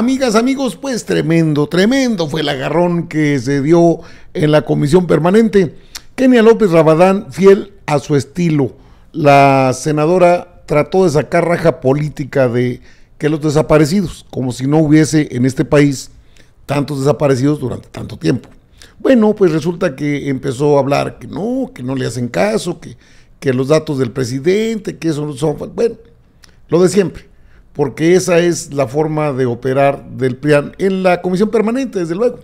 Amigas, amigos, pues tremendo, tremendo fue el agarrón que se dio en la comisión permanente. Kenia López Rabadán, fiel a su estilo, la senadora trató de sacar raja política de que los desaparecidos, como si no hubiese en este país tantos desaparecidos durante tanto tiempo. Bueno, pues resulta que empezó a hablar que no, que no le hacen caso, que, que los datos del presidente, que eso no son, bueno, lo de siempre, porque esa es la forma de operar del PRIAN en la comisión permanente, desde luego.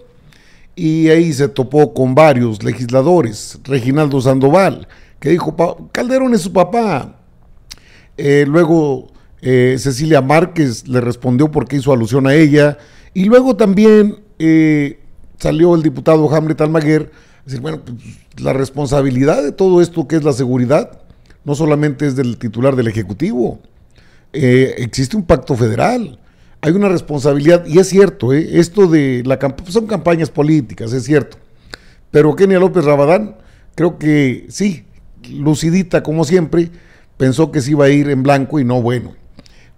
Y ahí se topó con varios legisladores, Reginaldo Sandoval, que dijo, Calderón es su papá. Eh, luego eh, Cecilia Márquez le respondió porque hizo alusión a ella. Y luego también eh, salió el diputado Hamlet Almaguer decir, bueno, pues, la responsabilidad de todo esto que es la seguridad no solamente es del titular del Ejecutivo, existe un pacto federal, hay una responsabilidad, y es cierto, esto de la son campañas políticas, es cierto, pero Kenia López Rabadán, creo que sí, lucidita como siempre, pensó que se iba a ir en blanco y no bueno.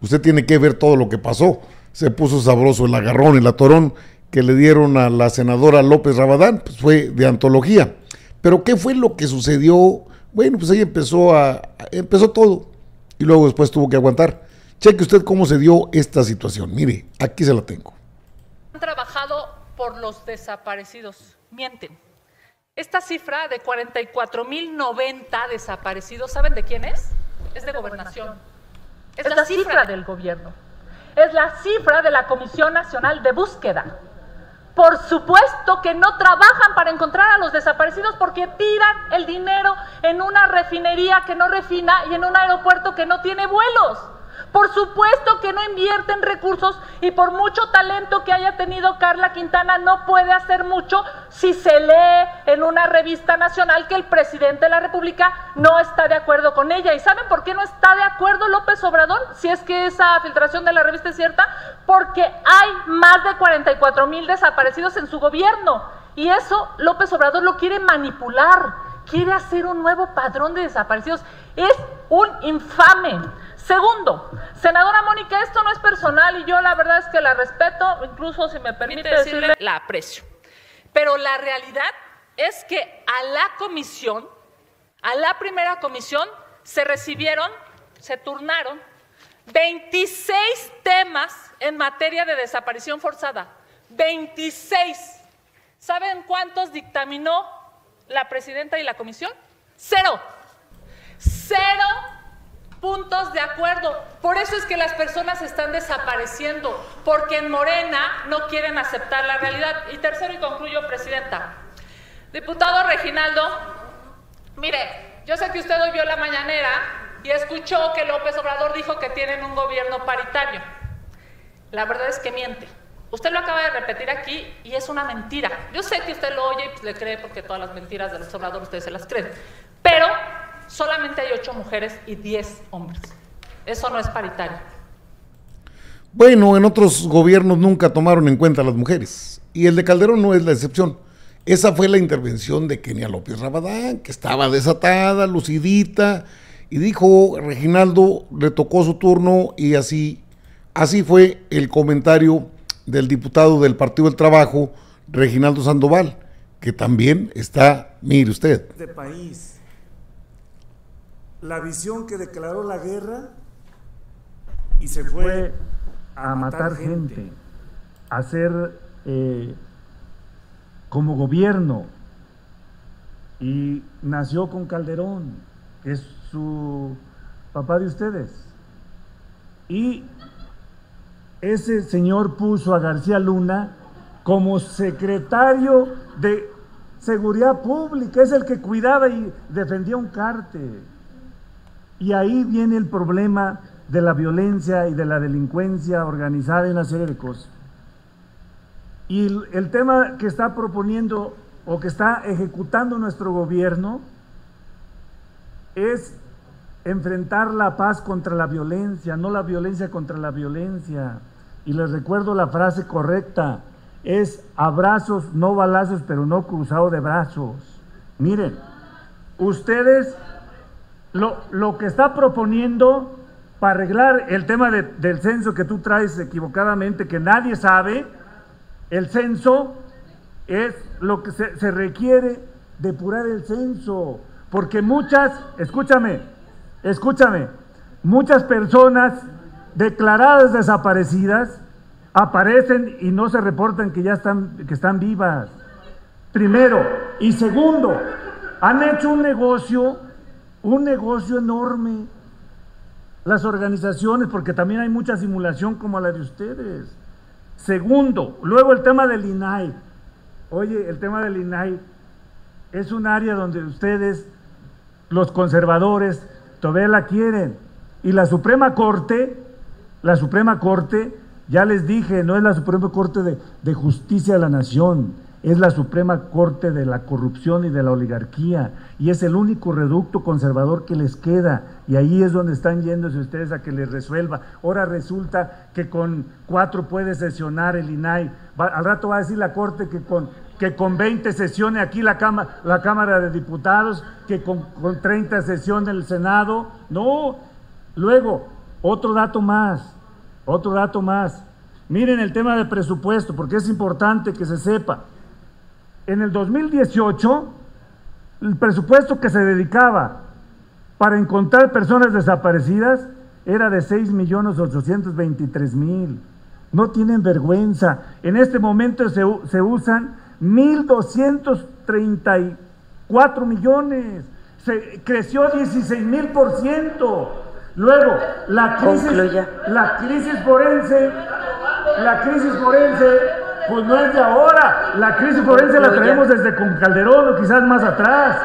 Usted tiene que ver todo lo que pasó. Se puso sabroso el agarrón, el atorón que le dieron a la senadora López Rabadán, pues fue de antología. Pero ¿qué fue lo que sucedió? Bueno, pues ahí empezó a empezó todo y luego después tuvo que aguantar. Cheque usted cómo se dio esta situación. Mire, aquí se la tengo. Han trabajado por los desaparecidos. Mienten. Esta cifra de 44.090 desaparecidos, ¿saben de quién es? Es de gobernación. Es, la cifra del gobierno. Es la cifra de la Comisión Nacional de Búsqueda. Por supuesto que no trabajan para encontrar a los desaparecidos porque tiran el dinero en una refinería que no refina y en un aeropuerto que no tiene vuelos. Por supuesto que no invierten recursos y por mucho talento que haya tenido Carla Quintana no puede hacer mucho si se lee en una revista nacional que el presidente de la República no está de acuerdo con ella. ¿Y saben por qué no está de acuerdo López Obrador? Si es que esa filtración de la revista es cierta, porque hay más de 44 mil desaparecidos en su gobierno. Y eso López Obrador lo quiere manipular, quiere hacer un nuevo padrón de desaparecidos. Es un infame. Segundo, senadora Mónica, esto no es personal y yo la verdad es que la respeto, incluso si me permite decirle, la aprecio. Pero la realidad es que a la comisión, a la primera comisión, se recibieron, se turnaron 26 temas en materia de desaparición forzada. 26. ¿Saben cuántos dictaminó la presidenta y la comisión? Cero. Cero puntos de acuerdo. Por eso es que las personas están desapareciendo, porque en Morena no quieren aceptar la realidad. Y tercero, y concluyo, Presidenta. Diputado Reginaldo, mire, yo sé que usted hoy vio la mañanera y escuchó que López Obrador dijo que tienen un gobierno paritario. La verdad es que miente. Usted lo acaba de repetir aquí y es una mentira. Yo sé que usted lo oye y pues le cree porque todas las mentiras de López Obrador ustedes se las creen. Pero solamente hay ocho mujeres y diez hombres. Eso no es paritario. Bueno, en otros gobiernos nunca tomaron en cuenta a las mujeres y el de Calderón no es la excepción. Esa fue la intervención de Kenia López Rabadán, que estaba desatada, lucidita, y dijo, Reginaldo le tocó su turno y así, así fue el comentario del diputado del Partido del Trabajo, Reginaldo Sandoval, que también está, mire usted. De país la visión que declaró la guerra y se fue a matar gente, a ser eh, como gobierno. Y nació con Calderón, que es su papá de ustedes. Y ese señor puso a García Luna como secretario de Seguridad Pública, es el que cuidaba y defendía un cártel. Y ahí viene el problema de la violencia y de la delincuencia organizada y una serie de cosas. Y el, tema que está proponiendo o que está ejecutando nuestro gobierno es enfrentar la paz contra la violencia, no la violencia contra la violencia. Y les recuerdo la frase correcta, es abrazos, no balazos, pero no cruzado de brazos. Miren, ustedes lo, que está proponiendo para arreglar el tema del censo que tú traes equivocadamente, que nadie sabe, el censo es lo que se, se requiere depurar el censo, porque muchas, escúchame, escúchame, muchas personas declaradas desaparecidas aparecen y no se reportan que ya están, que están vivas. Primero. Y segundo, han hecho un negocio, un negocio enorme. Las organizaciones, porque también hay mucha simulación como la de ustedes. Segundo, luego el tema del INAI. Oye, el tema del INAI es un área donde ustedes, los conservadores, todavía la quieren. Y la Suprema Corte, la Suprema Corte, ya les dije, no es la Suprema Corte de, de Justicia de la Nación, es la Suprema Corte de la corrupción y de la oligarquía, y es el único reducto conservador que les queda, y ahí es donde están yéndose ustedes a que les resuelva. Ahora resulta que con cuatro puede sesionar el INAI, al rato va a decir la Corte que con, que con 20 sesione aquí la, Cámara, la Cámara de Diputados, que con, con 30 sesione el Senado, no. Luego, otro dato más, otro dato más. Miren el tema del presupuesto, porque es importante que se sepa. En el 2018, el presupuesto que se dedicaba para encontrar personas desaparecidas era de 6 millones 823 mil. No tienen vergüenza. En este momento se, se usan 1.234 millones. Se creció 16 mil por ciento. Luego, la crisis, la crisis forense, la crisis forense pues no es de ahora. La crisis forense la traemos desde con Calderón o quizás más atrás.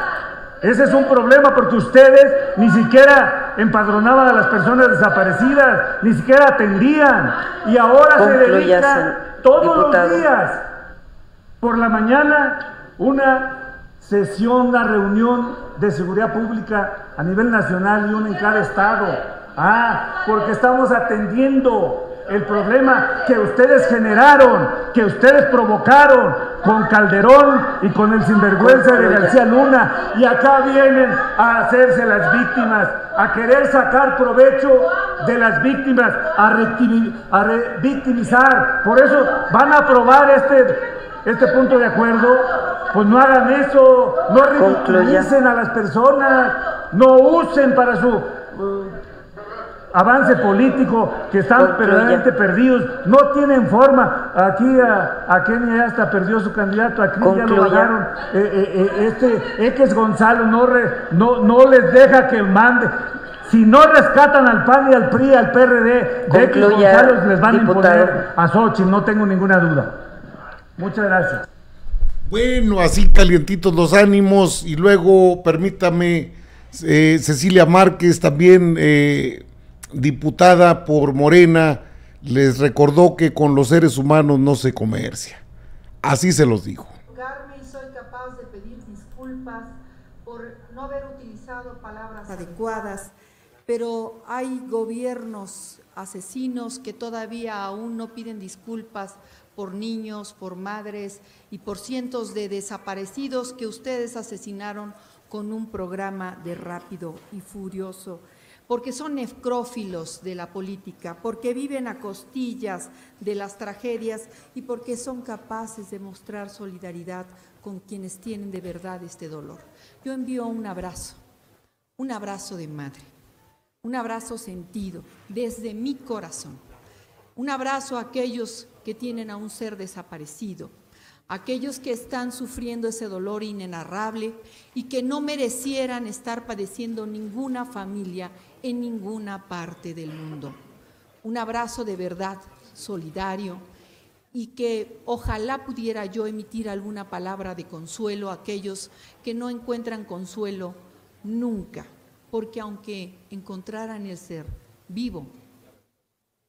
Ese es un problema porque ustedes ni siquiera empadronaban a las personas desaparecidas, ni siquiera atendían. Y ahora se dedican todos los días, por la mañana, una sesión, una reunión de seguridad pública a nivel nacional y una en cada estado. Ah, porque estamos atendiendo el problema que ustedes generaron, que ustedes provocaron con Calderón y con el sinvergüenza de García Luna. Y acá vienen a hacerse las víctimas, a querer sacar provecho de las víctimas, a, a victimizar. Por eso van a aprobar este, este punto de acuerdo. Pues no hagan eso, no ridiculicen a las personas, no usen para su... Avance político, que están verdaderamente perdidos, no tienen forma. Aquí a, a Kenia ya hasta perdió su candidato, aquí ya lo ganaron. Eh, eh, eh, este X Gonzalo no, no, no les deja que mande. Si no rescatan al PAN y al PRI, al PRD, de X Gonzalo les van a imponer a Xochitl, no tengo ninguna duda. Muchas gracias. Bueno, así calientitos los ánimos y luego permítame, Cecilia Márquez también diputada por Morena, les recordó que con los seres humanos no se comercia. Así se los dijo. soy capaz de pedir disculpas por no haber utilizado palabras adecuadas, pero hay gobiernos asesinos que todavía aún no piden disculpas por niños, por madres y por cientos de desaparecidos que ustedes asesinaron con un programa de rápido y furioso porque son necrófilos de la política, porque viven a costillas de las tragedias y porque son capaces de mostrar solidaridad con quienes tienen de verdad este dolor. Yo envío un abrazo, un abrazo de madre, un abrazo sentido desde mi corazón, un abrazo a aquellos que tienen a un ser desaparecido, aquellos que están sufriendo ese dolor inenarrable y que no merecieran estar padeciendo ninguna familia en ninguna parte del mundo. Un abrazo de verdad, solidario, y que ojalá pudiera yo emitir alguna palabra de consuelo a aquellos que no encuentran consuelo nunca, porque aunque encontraran el ser vivo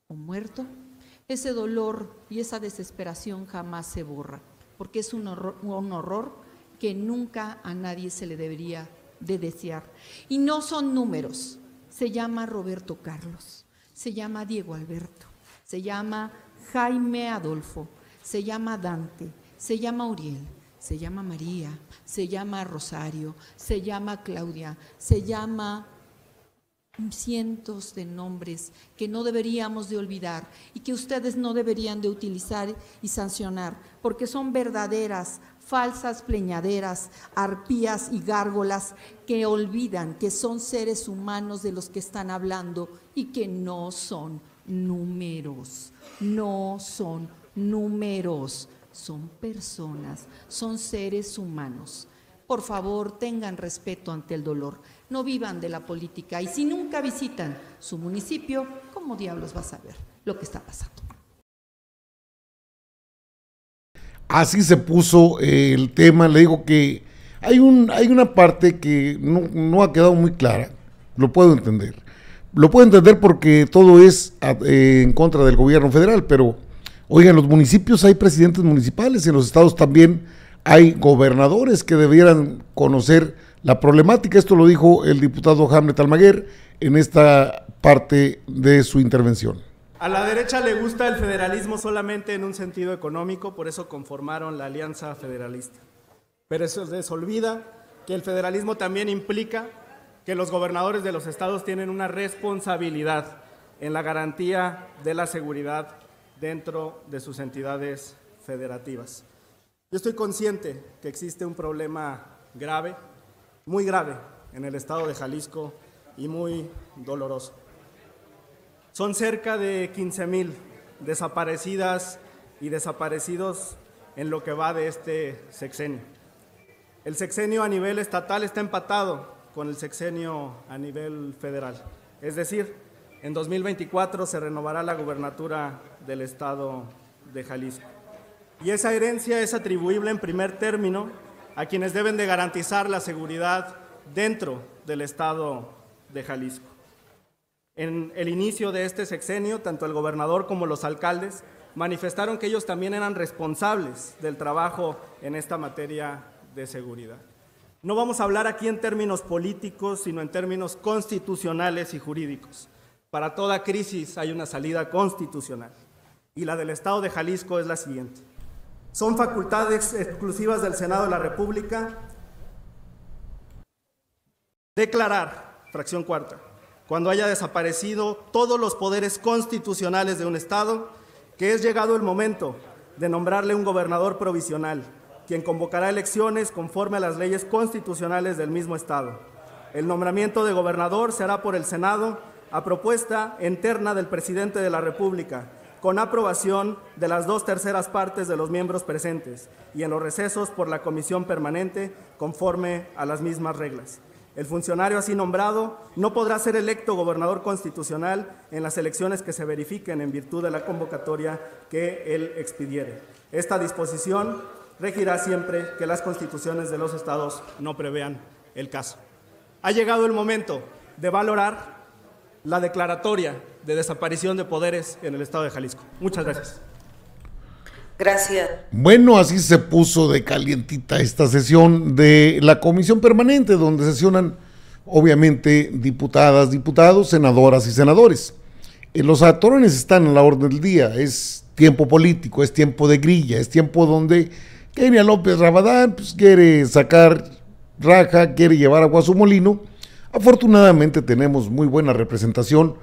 o muerto, ese dolor y esa desesperación jamás se borra, porque es un horror, un horror que nunca a nadie se le debería de desear. Y no son números, se llama Roberto Carlos, se llama Diego Alberto, se llama Jaime Adolfo, se llama Dante, se llama Uriel, se llama María, se llama Rosario, se llama Claudia, se llama cientos de nombres que no deberíamos de olvidar y que ustedes no deberían de utilizar y sancionar, porque son verdaderas, falsas pleñaderas, arpías y gárgolas que olvidan que son seres humanos de los que están hablando y que no son números, no son números, son personas, son seres humanos. Por favor, tengan respeto ante el dolor. No vivan de la política. Y si nunca visitan su municipio, ¿cómo diablos vas a ver lo que está pasando? Así se puso el tema, le digo que hay, un, hay una parte que no, ha quedado muy clara, lo puedo entender. Lo puedo entender porque todo es eh, en contra del gobierno federal, pero oigan, los municipios hay presidentes municipales, en los estados también hay gobernadores que debieran conocer la problemática. Esto lo dijo el diputado Hamlet Almaguer en esta parte de su intervención. A la derecha le gusta el federalismo solamente en un sentido económico, por eso conformaron la Alianza Federalista. Pero eso les olvida que el federalismo también implica que los gobernadores de los estados tienen una responsabilidad en la garantía de la seguridad dentro de sus entidades federativas. Yo estoy consciente que existe un problema grave muy grave en el estado de Jalisco y muy doloroso. Son cerca de 15 mil desaparecidas y desaparecidos en lo que va de este sexenio. El sexenio a nivel estatal está empatado con el sexenio a nivel federal. Es decir, en 2024 se renovará la gubernatura del estado de Jalisco. Y esa herencia es atribuible en primer término a quienes deben de garantizar la seguridad dentro del Estado de Jalisco. En el inicio de este sexenio, tanto el gobernador como los alcaldes manifestaron que ellos también eran responsables del trabajo en esta materia de seguridad. No vamos a hablar aquí en términos políticos, sino en términos constitucionales y jurídicos. Para toda crisis hay una salida constitucional y la del Estado de Jalisco es la siguiente. Son facultades exclusivas del Senado de la República declarar, fracción cuarta, cuando haya desaparecido todos los poderes constitucionales de un Estado, que es llegado el momento de nombrarle un gobernador provisional, quien convocará elecciones conforme a las leyes constitucionales del mismo Estado. El nombramiento de gobernador se hará por el Senado a propuesta interna del presidente de la República, con aprobación de las dos terceras partes de los miembros presentes y en los recesos por la comisión permanente conforme a las mismas reglas. El funcionario así nombrado no podrá ser electo gobernador constitucional en las elecciones que se verifiquen en virtud de la convocatoria que él expidiere. Esta disposición regirá siempre que las constituciones de los estados no prevean el caso. Ha llegado el momento de valorar la declaratoria de desaparición de poderes en el estado de Jalisco. Muchas gracias. Gracias. Bueno, así se puso de calientita esta sesión de la comisión permanente, donde sesionan obviamente diputadas, diputados, senadoras y senadores. Eh, los atorones están en la orden del día, es tiempo político, es tiempo de grilla, es tiempo donde Kenia López Rabadán pues, quiere sacar raja, quiere llevar agua a su molino. Afortunadamente tenemos muy buena representación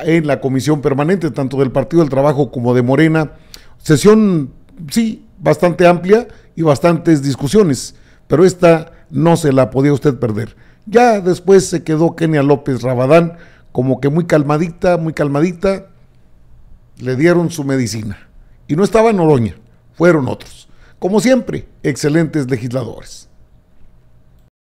en la comisión permanente, tanto del Partido del Trabajo como de Morena. Sesión, sí, bastante amplia y bastantes discusiones, pero esta no se la podía usted perder. Ya después se quedó Kenia López Rabadán como que muy calmadita, muy calmadita, le dieron su medicina. Y no estaba Noroña, fueron otros. Como siempre, excelentes legisladores.